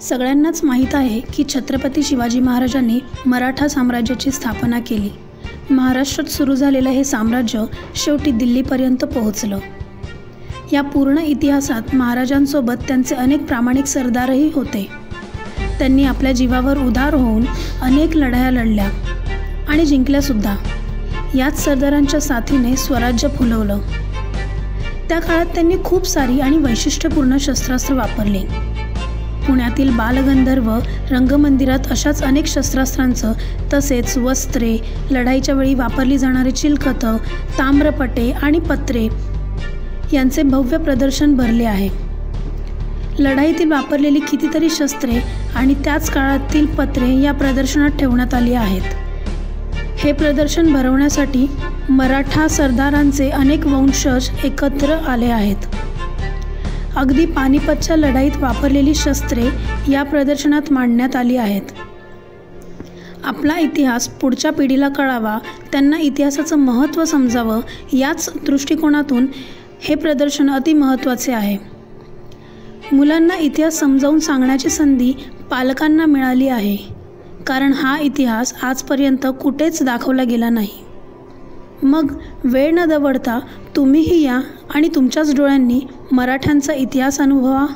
सगळ्यांनाच माहीत आहे की छत्रपती शिवाजी महाराजांनी मराठा साम्राज्याची स्थापना केली. महाराष्ट्रात सुरू झालेलं हे साम्राज्य शेवटी दिल्लीपर्यंत पोहोचलं. या पूर्ण इतिहासात महाराजांसोबत त्यांचे अनेक प्रामाणिक सरदारही होते. त्यांनी आपल्या जीवावर उधार होऊन अनेक लढाया लढल्या आणि जिंकल्यासुद्धा. याच सरदारांच्या साथीने स्वराज्य फुलवलं. त्या काळात त्यांनी खूप सारी आणि वैशिष्ट्यपूर्ण शस्त्रास्त्र वापरली. पुण्यातील बालगंधर्व रंगमंदिरात अशाच अनेक शस्त्रास्त्रांचं तसेच वस्त्रे लढाईच्या वेळी वापरली जाणारी चिलखतं ताम्रपटे आणि पत्रे यांचे भव्य प्रदर्शन भरले आहे. लढाईतील वापरलेली कितीतरी शस्त्रे आणि त्याच काळातील पत्रे या प्रदर्शनात ठेवण्यात आली आहेत. हे प्रदर्शन भरवण्यासाठी मराठा सरदारांचे अनेक वंशज एकत्र आले आहेत. अगदी पानिपतच्या लढाईत वापरलेली शस्त्रे या प्रदर्शनात मांडण्यात आली आहेत. आपला इतिहास पुढच्या पिढीला कळावा त्यांना इतिहासाचं महत्त्व समजावं याच दृष्टिकोनातून हे प्रदर्शन अतिमहत्त्वाचे आहे. मुलांना इतिहास समजावून सांगण्याची संधी पालकांना मिळाली आहे कारण हा इतिहास आजपर्यंत कुठेच दाखवला गेला नाही. मग वेळ न दवडता तुम्हीही या आणि तुमच्याच डोळ्यांनी मराठ्यांचा इतिहास अनुभवा.